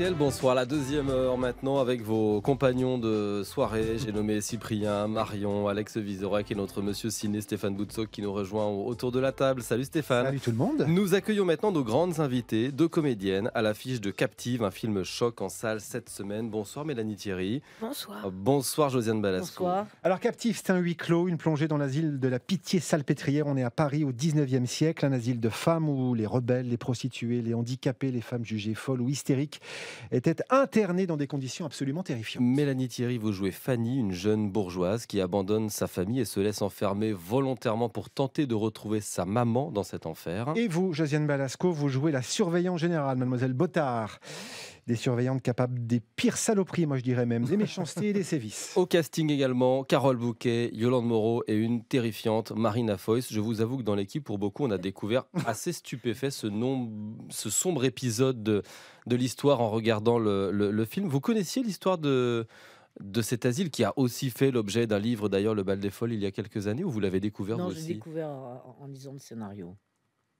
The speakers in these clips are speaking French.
RTL, bonsoir. La deuxième heure maintenant avec vos compagnons de soirée. J'ai nommé Cyprien, Marion, Alex Vizorek et notre monsieur ciné Stéphane Boutsock qui nous rejoint autour de la table. Salut Stéphane. Salut tout le monde. Nous accueillons maintenant nos grandes invitées, deux comédiennes à l'affiche de Captive, un film choc en salle cette semaine. Bonsoir Mélanie Thierry. Bonsoir. Euh, bonsoir Josiane Balasco. Bonsoir. Alors Captive, c'est un huis clos, une plongée dans l'asile de la pitié salpêtrière. On est à Paris au 19e siècle, un asile de femmes où les rebelles, les prostituées, les handicapés, les femmes jugées folles ou hystériques était internée dans des conditions absolument terrifiantes. Mélanie Thierry, vous jouez Fanny, une jeune bourgeoise qui abandonne sa famille et se laisse enfermer volontairement pour tenter de retrouver sa maman dans cet enfer. Et vous, Josiane Balasco, vous jouez la surveillante générale, mademoiselle Bottard. Des surveillantes capables des pires saloperies, moi je dirais même, des méchancetés et des sévices. Au casting également, Carole Bouquet, Yolande Moreau et une terrifiante Marina Foïs. Je vous avoue que dans l'équipe, pour beaucoup, on a découvert assez stupéfait ce, nom, ce sombre épisode de, de l'histoire en regardant le, le- le film. Vous connaissiez l'histoire de, de cet asile qui a aussi fait l'objet d'un livre, d'ailleurs, Le Bal des Folles, il y a quelques années, ou vous l'avez découvert Non, vous j'ai aussi? découvert en, en lisant le scénario.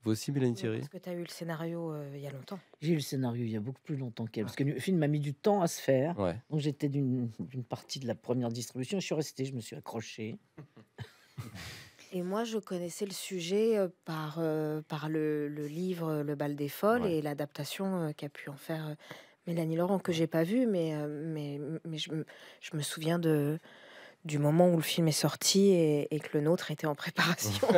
Vous aussi, Mélanie Thierry Parce que tu as eu le scénario euh, il y a longtemps. J'ai eu le scénario il y a beaucoup plus longtemps qu'elle, parce que le film a mis du temps à se faire. Ouais. Donc j'étais d'une partie de la première distribution. Je suis resté, je me suis accroché. Et moi, je connaissais le sujet euh, par, euh, par le, le livre Le bal des folles Ouais. et l'adaptation euh, qu'a pu en faire euh, Mélanie Laurent, que j'ai pas vu, mais, euh, mais, mais je me souviens de, du moment où le film est sorti et, et que le nôtre était en préparation.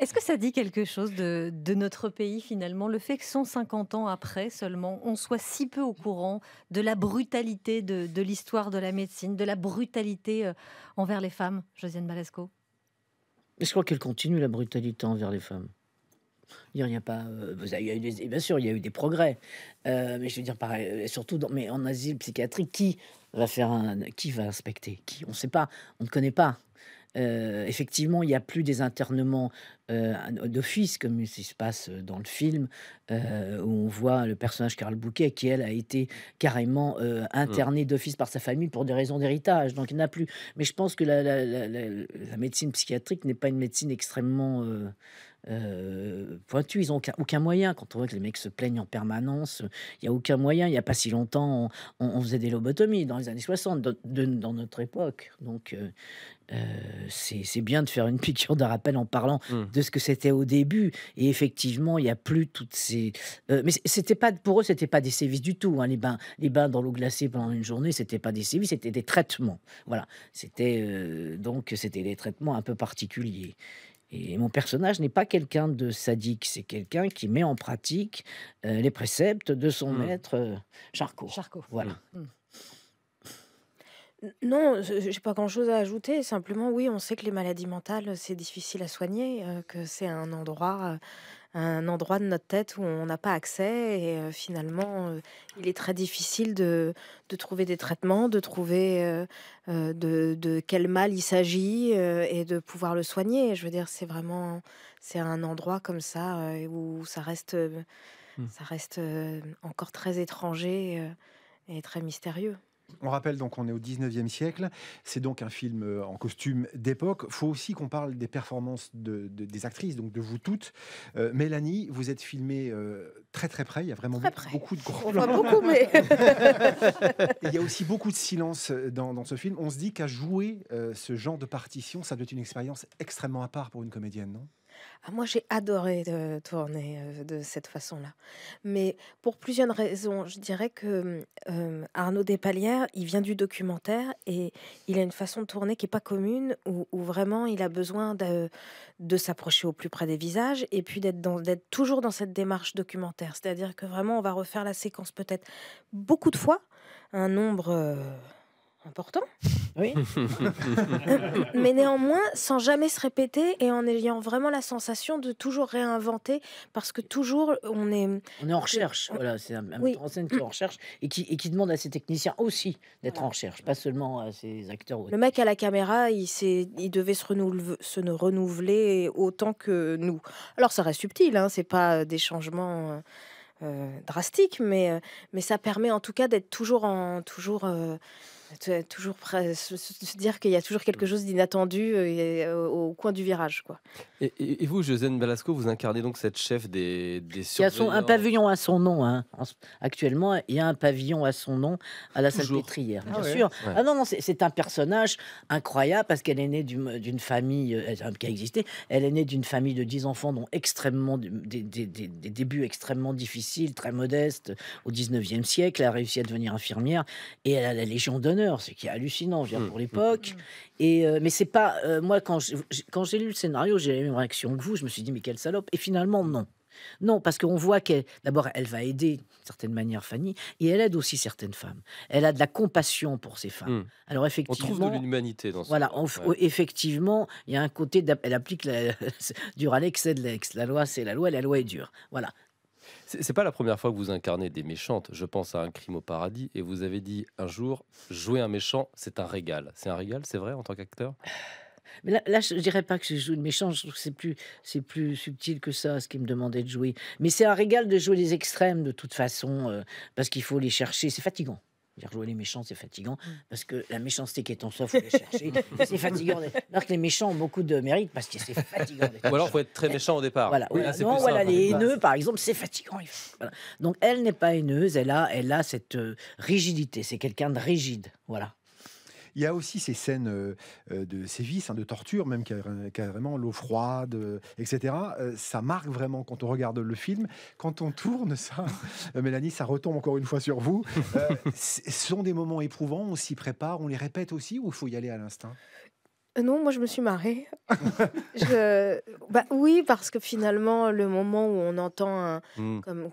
Est-ce que ça dit quelque chose de, de notre pays finalement, le fait que 150 ans après seulement, on soit si peu au courant de la brutalité de, de l'histoire de la médecine, de la brutalité euh, envers les femmes, Josiane Balasco Mais je crois qu'elle continue la brutalité envers les femmes. Il n'y a pas, euh, il y a eu des- bien sûr, il y a eu des progrès, Euh, mais je veux dire, pareil, euh, surtout dans, mais en asile psychiatrique, qui va faire un, qui va inspecter, qui, on ne sait pas, on ne connaît pas. Euh, effectivement, il n'y a plus des internements euh, d'office comme il se passe dans le film, euh, où on voit le personnage Carl Bouquet qui, elle, a été carrément euh, interné d'office par sa famille pour des raisons d'héritage. Donc, il n'y en a plus. Mais je pense que la, la- la- la- la médecine psychiatrique n'est pas une médecine extrêmement euh, pointue. Ils n'ont aucun, aucun moyen. Quand on voit que les mecs se plaignent en permanence, il n'y a aucun moyen. Il n'y a pas si longtemps, on, on faisait des lobotomies dans les années 60, de- de- dans notre époque. Donc, euh, euh, c'est bien de faire une piqûre de rappel en parlant Mm. de ce que c'était au début. Et effectivement, il n'y a plus toutes ces. euh, mais c'était pas pour eux, c'était pas des sévices du tout. hein. Les bains, les bains dans l'eau glacée pendant une journée, c'était pas des sévices, c'était des traitements. Voilà, c'était euh, donc c'était des traitements un peu particuliers. Et mon personnage n'est pas quelqu'un de sadique, c'est quelqu'un qui met en pratique euh, les préceptes de son Mm. maître euh, Charcot. Charcot. Voilà. N- Non, je- j'ai pas grand-chose à ajouter. Simplement, oui, on sait que les maladies mentales, c'est difficile à soigner, euh, que c'est un endroit, euh, un endroit de notre tête où on n'a pas accès. Et euh, finalement, euh, il est très difficile de, de trouver des traitements, de trouver euh, de, de quel mal il s'agit et de pouvoir le soigner. Je veux dire, c'est vraiment, c'est un endroit comme ça où ça reste, euh, Mm. ça reste encore très étranger et très mystérieux. On rappelle donc qu'on est au 19e siècle. C'est donc un film euh, en costume d'époque. Il faut aussi qu'on parle des performances de, de- des actrices, donc de vous toutes. Euh, Mélanie, vous êtes filmée euh, très très près. Il y a vraiment beaucoup, de gros plans. beaucoup, mais Il y a aussi beaucoup de silence dans, dans ce film. On se dit qu'à jouer euh, ce genre de partition, ça doit être une expérience extrêmement à part pour une comédienne, non? Ah, moi, j'ai adoré tourner de cette façon-là. Mais pour plusieurs raisons, je dirais que Arnaud Despalières, il vient du documentaire et il a une façon de tourner qui est pas commune, où, vraiment il a besoin de, s'approcher au plus près des visages et puis d'être toujours dans cette démarche documentaire. C'est-à-dire que vraiment, on va refaire la séquence peut-être beaucoup de fois, un nombre important. Oui. mais néanmoins sans jamais se répéter et en ayant vraiment la sensation de toujours réinventer parce que toujours on est On est en recherche, voilà, c'est un, un Oui. metteur en scène qui est en recherche et qui, et qui demande à ses techniciens aussi d'être en recherche, pas seulement à ses acteurs. le mec à la caméra il il devait se renouveler, se renouveler autant que nous alors ça reste subtil hein, c'est pas des changements euh, euh, drastiques mais euh, mais ça permet en tout cas d'être toujours en toujours euh, toujours se, dire qu'il y a toujours quelque chose d'inattendu au, coin du virage. Quoi. Et, vous, Josiane Balasco, vous incarnez donc cette chef des, des Il y a son, un pavillon à son nom. Hein. Actuellement, il y a un pavillon à son nom à la Salpêtrière, ah bien sûr. Ah non, non, c'est un personnage incroyable parce qu'elle est née d'une famille euh, qui a existé. Elle est née d'une famille de 10 enfants, dont extrêmement, des, des, des, débuts extrêmement difficiles, très modestes, au 19e siècle. Elle a réussi à devenir infirmière et elle a la Légion d'honneur, ce qui est hallucinant je mmh, pour mmh. l'époque. Et euh, mais c'est pas. Euh, moi, quand j'ai lu le scénario, j'ai la même réaction que vous. Je me suis dit, mais quelle salope. Et finalement, non. Non, parce qu'on voit qu'elle, d'abord, elle va aider d'une certaine manière Fanny, et elle aide aussi certaines femmes. Elle a de la compassion pour ces femmes. Hmm. Alors effectivement, on trouve de l'humanité dans ce. Voilà, effectivement, il y a un côté, elle applique la, dur à l'excès de l'ex. La loi, c'est la loi, et la loi est dure. Voilà. C'est pas la première fois que vous incarnez des méchantes. Je pense à un crime au paradis, et vous avez dit un jour, jouer un méchant, c'est un régal. C'est un régal, c'est vrai en tant qu'acteur? Mais là, je dirais pas que je joue de méchant, c'est plus, c'est plus subtil que ça, ce qui me demandait de jouer. Mais c'est un régal de jouer les extrêmes, de toute façon, euh, parce qu'il faut les chercher. C'est fatigant. Dire jouer les méchants, c'est fatigant, mmh. parce que la méchanceté qui est en soi, il faut les chercher. c'est fatigant. Alors que les méchants ont beaucoup de mérite, parce que c'est fatigant. Ou alors, il faut être très méchant au départ. Voilà. non, voilà, les haineux, par exemple, c'est fatigant. Donc, elle n'est pas haineuse, elle a, elle a cette euh, rigidité. C'est quelqu'un de rigide. Voilà. Il y a aussi ces scènes euh, euh, de sévices, hein, de torture, même carrément l'eau froide, euh, etc. ça marque vraiment quand on regarde le film. Quand on tourne ça, Mélanie, ça retombe encore une fois sur vous. ce sont des moments éprouvants, on s'y prépare, on les répète aussi, ou il faut y aller à l'instinct? Non, moi je me suis marrée. je... Bah, oui, parce que finalement, le moment où on entend, hmm. comme,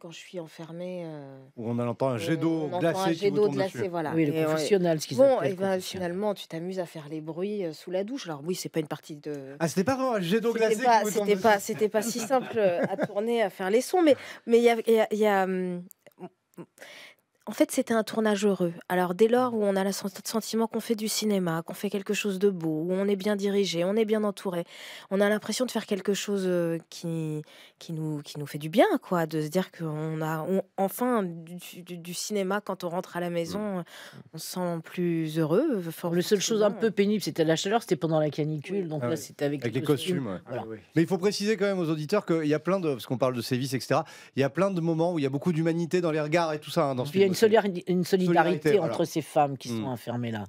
quand je suis enfermée. Euh, où on entend un jet d'eau glacé. Un jet d'eau glacé, voilà. Oui, le confessionnal, ce qu'ils Bon, et ben, finalement, tu t'amuses à faire les bruits euh, sous la douche. Alors oui, c'est pas une partie de. Ah, c'était pas un jet d'eau glacé C'était pas, c'était pas si simple à tourner, à faire les sons, mais mais il y a. Y y a hum, en fait, c'était un tournage heureux. Alors, dès lors où on a le sentiment qu'on fait du cinéma, qu'on fait quelque chose de beau, où on est bien dirigé, on est bien entouré, on a l'impression de faire quelque chose euh, qui, qui, nous, qui nous fait du bien, quoi. De se dire qu'on a enfin du, cinéma quand on rentre à la maison, on se sent plus heureux. Le seule chose un peu pénible, c'était la chaleur, c'était pendant la canicule. Donc ah là, c'était avec, les costumes. Ah Mais il faut préciser quand même aux auditeurs qu'il y a plein de, parce qu'on parle de sévices, etc., il y a plein de moments où il y a beaucoup d'humanité dans les regards et tout ça. Hein, dans ce film une solidarité, entre ces femmes qui sont mm. enfermées là.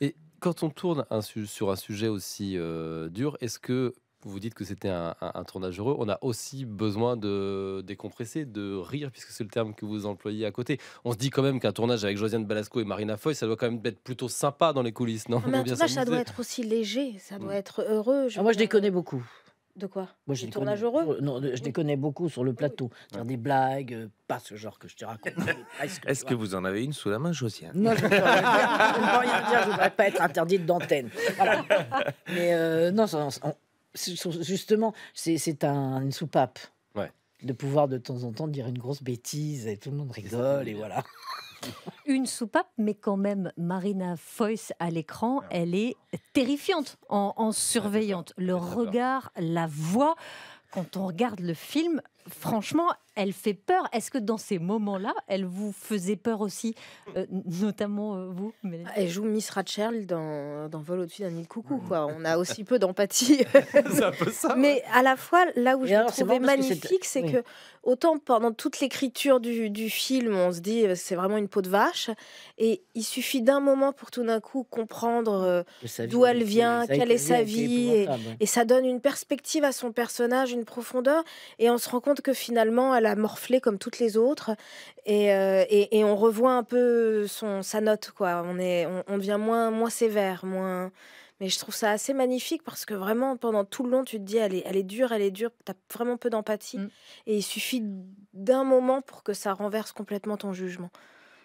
Et quand on tourne sur un sujet aussi euh, dur, est-ce que vous dites que c'était un, tournage heureux? On a aussi besoin de décompresser, de rire, puisque c'est le terme que vous employez à côté. On se dit quand même qu'un tournage avec Josiane Balasco et Marina Foy, ça doit quand même être plutôt sympa dans les coulisses, non? Mais un tournage, ça doit être aussi léger, ça doit mm. être heureux. Ah, moi, je connais beaucoup. De quoi Moi, je tournage heureux Non, je les connais beaucoup sur le plateau. Faire des blagues, euh, pas ce genre que je te raconte. Est-ce que vous en avez une sous la main, Josiane? Non, je ne peux rien dire. Je ne voudrais pas être interdite d'antenne. Voilà. Mais euh, non, justement, c'est un, une soupape. Ouais. De pouvoir de temps en temps dire une grosse bêtise et tout le monde rigole et voilà. Une soupape, mais quand même, Marina Foyce à l'écran, ah. elle est terrifiante en, surveillante. Le regard, la voix, quand on regarde le film, franchement, elle fait peur. Est-ce que dans ces moments-là, elle vous faisait peur aussi, euh, notamment euh, vous mais... Elle joue Miss Rachel dans, dans Vol au-dessus d'un nid de coucou. Quoi. On a aussi peu d'empathie. Mais à la fois, là où je l'ai trouvé magnifique, c'est que autant pendant toute l'écriture du, du, film, on se dit euh, c'est vraiment une peau de vache, et il suffit d'un moment pour tout d'un coup comprendre d'où elle vient, quelle est sa vie, et, et ça donne une perspective à son personnage, une profondeur, et on se rend compte que finalement, elle a morflé comme toutes les autres. Euh, et, et, on revoit un peu son, sa note, quoi. On, est, on, devient moins, moins sévère, moins. Mais je trouve ça assez magnifique parce que vraiment, pendant tout le long, tu te dis, elle est, elle est dure, elle est dure, tu as vraiment peu d'empathie. Mm. Et il suffit d'un moment pour que ça renverse complètement ton jugement.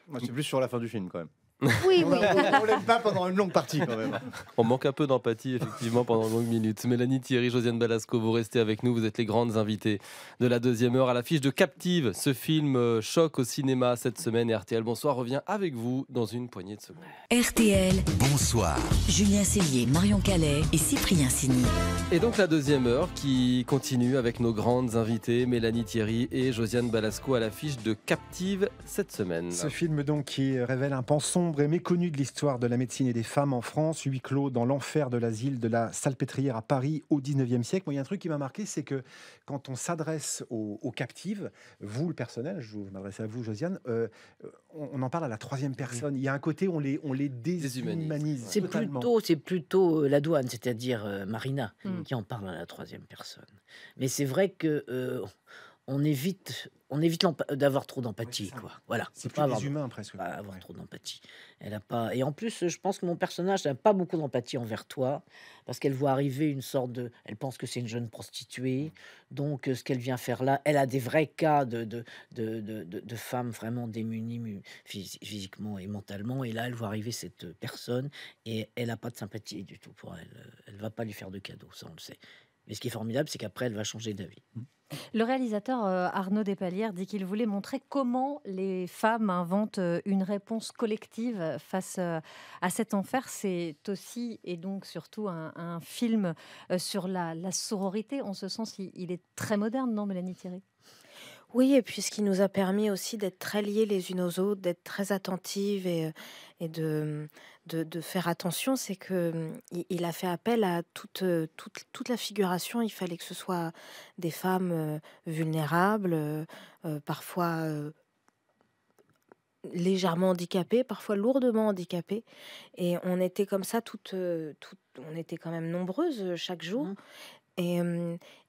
Moi, c'est plus sur la fin du film, quand même. Oui, oui. on l'aime pas pendant une longue partie quand même. On manque un peu d'empathie effectivement pendant une longue minute. Mélanie Thierry, Josiane Balasco, vous restez avec nous. Vous êtes les grandes invitées de la deuxième heure à l'affiche de Captive. Ce film euh, choc au cinéma cette semaine. Et RTL Bonsoir revient avec vous dans une poignée de secondes. RTL Bonsoir. Julien Cellier, Marion Calais et Cyprien Sini. Et donc la deuxième heure qui continue avec nos grandes invitées Mélanie Thierry et Josiane Balasco à l'affiche de Captive cette semaine. Ce film donc qui révèle un penson sombre et méconnu de l'histoire de la médecine et des femmes en France, huis clos dans l'enfer de l'asile de la Salpêtrière à Paris au 19e siècle. Moi, il y a un truc qui m'a marqué, c'est que quand on s'adresse aux, aux captives, vous, le personnel, je m'adresse à vous, Josiane, euh, on, on en parle à la troisième personne. Il y a un côté, on les, on les déshumanise. C'est plutôt, c'est plutôt euh, la douane, c'est-à-dire euh, Marina, Mm. qui en parle à la troisième personne. Mais c'est vrai que euh, on évite, on évite l'empa- d'avoir trop d'empathie, quoi. Voilà, C'est pas avoir, des humains presque. pas avoir Ouais. trop d'empathie. Elle a pas. Et en plus, je pense que mon personnage n'a pas beaucoup d'empathie envers toi, parce qu'elle voit arriver une sorte de. Elle pense que c'est une jeune prostituée, donc euh, ce qu'elle vient faire là, elle a des vrais cas de de, de, de, femmes vraiment démunies mu- phys- physiquement et mentalement, et là, elle voit arriver cette euh, personne et elle n'a pas de sympathie du tout pour elle. Euh, Elle va pas lui faire de cadeaux, ça on le sait. Mais ce qui est formidable, c'est qu'après, elle va changer d'avis. Le réalisateur euh, Arnaud Despalières dit qu'il voulait montrer comment les femmes inventent euh, une réponse collective face euh, à cet enfer. C'est aussi et donc surtout un, un film sur la, la sororité. En ce sens, il, il est très moderne, non, Mélanie Thierry? Oui, et puis ce qui nous a permis aussi d'être très liées les unes aux autres, d'être très attentives et, euh, et de, de, de faire attention, c'est que hum, il, a fait appel à toute, euh, toute, toute la figuration. Il fallait que ce soit des femmes euh, vulnérables, parfois légèrement handicapées, parfois lourdement handicapées. Et on était comme ça, toutes, toutes- on était quand même nombreuses chaque jour. Mhm. Et,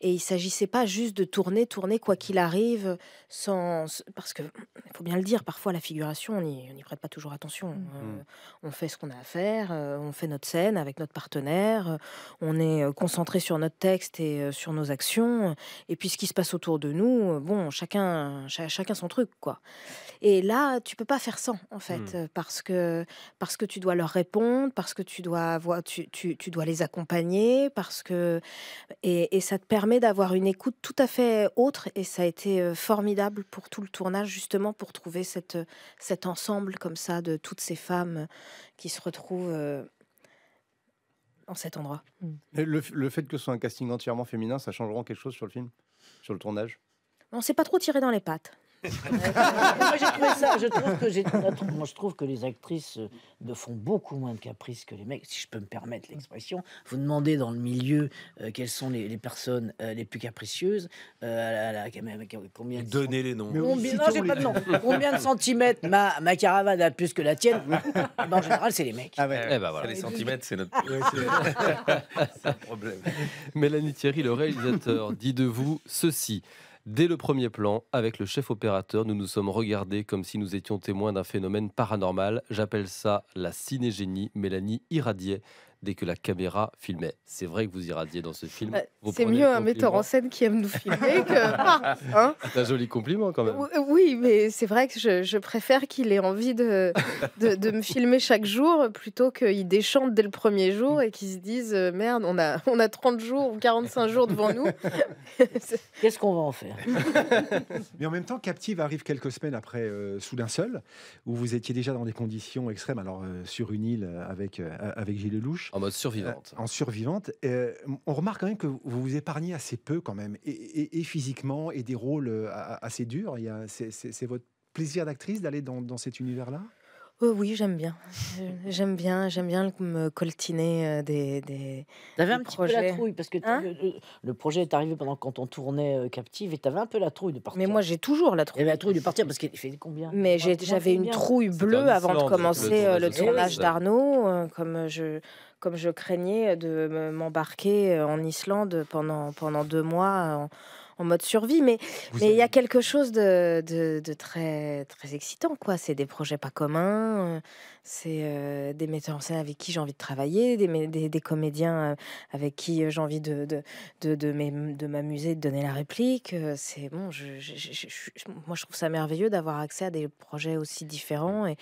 il s'agissait pas juste de tourner, tourner quoi qu'il arrive, sans parce que faut bien le dire, parfois la figuration, on n'y prête pas toujours attention. Mm. Euh, on fait ce qu'on a à faire, euh, on fait notre scène avec notre partenaire, euh, on est concentré sur notre texte et sur nos actions. Et puis ce qui se passe autour de nous, bon, chacun, cha- chacun son truc, quoi. Et là, tu peux pas faire sans, en fait, Mm. euh, parce que parce que tu dois leur répondre, parce que tu dois avoir, tu, tu, tu dois les accompagner, parce que et, et ça te permet d'avoir une écoute tout à fait autre. Et ça a été formidable pour tout le tournage, justement, pour trouver cette, euh, cet ensemble comme ça de toutes ces femmes qui se retrouvent euh, en cet endroit. Et Le, le fait que ce soit un casting entièrement féminin, ça changera quelque chose sur le film? Sur le tournage? On s'est pas trop tiré dans les pattes. Moi, j'ai trouvé ça. Je trouve que j'ai- moi, je trouve que les actrices euh, ne font beaucoup moins de caprices que les mecs, si je peux me permettre l'expression. Vous demandez dans le milieu euh, quelles sont les, les personnes euh, les plus capricieuses. euh, à la- à la- combien de Donnez les noms. Combien, non, j'ai les- pas de nom. Combien de centimètres ma, ma caravane a plus que la tienne? Ben, En général, c'est les mecs. Ah ouais. Eh ben voilà. Les centimètres, c'est notre Ouais, c'est- c'est un problème. Mélanie Thierry, le réalisateur, dit de vous ceci. Dès le premier plan, avec le chef opérateur, nous nous sommes regardés comme si nous étions témoins d'un phénomène paranormal. J'appelle ça la cinégénie. Mélanie irradiait dès que la caméra filmait. C'est vrai que vous irradiez dans ce film. Bah, Vous C'est mieux un metteur en scène qui aime nous filmer que pas. hein. C'est un joli compliment quand même. Ou- Oui, mais c'est vrai que je, je préfère qu'il ait envie de, de, de me filmer chaque jour plutôt qu'il déchante dès le premier jour et qu'il se dise euh, merde, on a, on a 30 jours ou 45 jours devant nous. Qu'est-ce qu'on va en faire? Mais en même temps, Captive arrive quelques semaines après euh, Sous d'un seul, où vous étiez déjà dans des conditions extrêmes, alors euh, sur une île avec, euh, avec Gilles Lelouch. En mode survivante. Euh, en survivante. Euh, on remarque quand même que vous vous épargnez assez peu quand même, et, et- et physiquement, et des rôles euh, assez durs. C'est votre plaisir d'actrice d'aller dans, dans cet univers-là? Oh oui, j'aime bien. J'aime bien, j'aime bien me coltiner euh, des, des... T'avais un Le petit peu la projet. trouille parce que Hein le, projet est arrivé pendant quand on tournait euh, Captive et t'avais un peu la trouille de partir. Mais moi, j'ai toujours la trouille. la trouille de partir parce qu'il fait combien? Mais j'avais une trouille bleue avant de commencer le euh, le tournage d'Arnaud, comme je, comme je craignais de me- m'embarquer en Islande pendant, pendant deux mois en, en mode survie. Mais Vous mais il y a quelque chose de, de, de très, très excitant. quoi. C'est des projets pas communs, euh, c'est euh, des metteurs en scène avec qui j'ai envie de travailler, des, mé- des, des comédiens euh, avec qui j'ai envie de, de, de, de m'ém- de m'amuser, de donner la réplique. C'est bon, je, moi je trouve ça merveilleux d'avoir accès à des projets aussi différents et,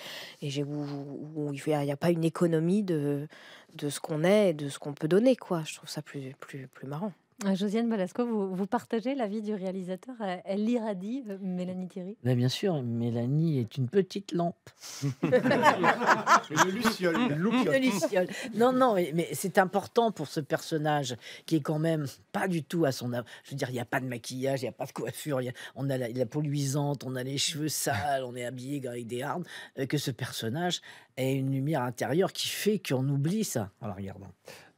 où, où il n'y a, pas une économie de, de ce qu'on est et de ce qu'on peut donner. quoi. Je trouve ça plus, plus, plus marrant. Euh, Josiane Balasco, vous, vous partagez l'avis du réalisateur Elle- Elle l'irradie, euh, Mélanie Thierry? Ben, bien sûr, Mélanie est une petite lampe. Une luciole. une luciole. Non, non, mais, mais c'est important pour ce personnage qui est quand même pas du tout à son âge. Je veux dire, il n'y a pas de maquillage, il n'y a pas de coiffure, y a- on a la, la peau luisante, on a les cheveux sales, on est habillé avec des hardes, euh, que ce personnage ait une lumière intérieure qui fait qu'on oublie ça en la regardant.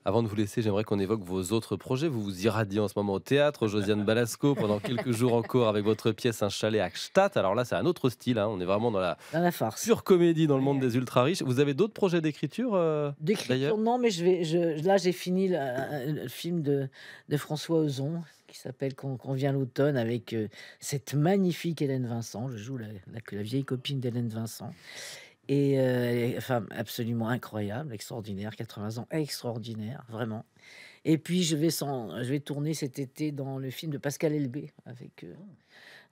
Avant de vous laisser, j'aimerais qu'on évoque vos autres projets. Vous vous irradiez en ce moment au théâtre, Josiane Balasco, pendant quelques jours encore avec votre pièce Un chalet à Gstaad. Alors là, c'est un autre style. hein. On est vraiment dans la Dans la farce. pure comédie dans le monde des ultra riches. Vous avez d'autres projets d'écriture euh, D'écriture, non, mais je vais, je, là, j'ai fini le, film de, de François Ozon qui s'appelle quand vient l'automne avec euh, cette magnifique Hélène Vincent. Je joue la, la, la vieille copine d'Hélène Vincent. Et euh, elle est une femme absolument incroyable, extraordinaire, 80 ans, extraordinaire, vraiment. Et puis, je vais, sans, je vais tourner cet été dans le film de Pascal Elbé avec, euh,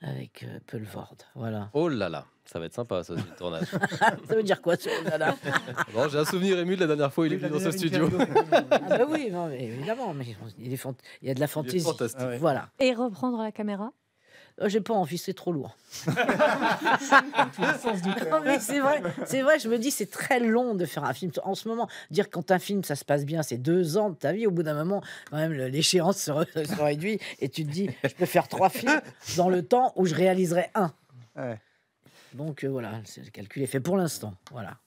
avec euh, Paul Vord. Voilà. Oh là là, ça va être sympa, ça, ce tournage. Ça veut dire quoi, ce là Bon, J'ai un souvenir ému de la dernière fois où il est venu dans ce studio. Ah bah oui, non, mais évidemment, mais il, est fant- il y a de la fantaisie. Ah ouais. Voilà. Et reprendre la caméra? Euh, J'ai pas envie, c'est trop lourd. C'est vrai, c'est vrai. Je me dis, c'est très long de faire un film. En ce moment, dire quand un film ça se passe bien, c'est deux ans de ta vie. Au bout d'un moment, quand même, l'échéance se, réduit et tu te dis, je peux faire trois films dans le temps où je réaliserai un. Ouais. Donc euh, voilà, c'est- le calcul est fait pour l'instant. Voilà.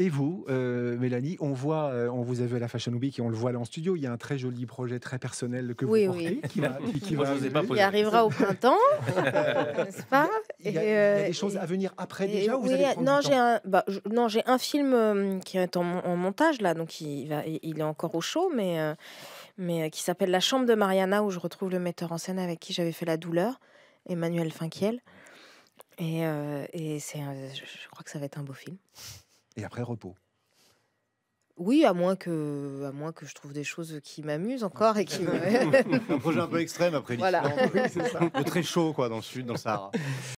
Et vous, euh, Mélanie, on voit, euh, on vous a vu à la Fashion Week et on le voit là en studio. Il y a un très joli projet très personnel que vous Oui, portez, oui. qui va, qui- qui Moi, va je vous ai pas arriver. posé Il arrivera au printemps, n'est-ce pas? Il y a, Et, il y a euh, des choses à venir après Et déjà ou vous oui, allez prendre non, du temps j'ai un, bah, je- non, j'ai un film euh, qui est en, mon- en montage là, donc il, va, il il est encore au chaud, mais, euh, mais euh, qui s'appelle La Chambre de Mariana, où je retrouve le metteur en scène avec qui j'avais fait La Douleur, Emmanuel Finkiel. Et, euh, c'est, je crois que ça va être un beau film. Et après, repos. Oui, à moins que, à moins que je trouve des choses qui m'amusent encore et qui me... Un projet un peu extrême après Voilà. l'Islande. Le très chaud, quoi, dans le sud, dans le Sahara.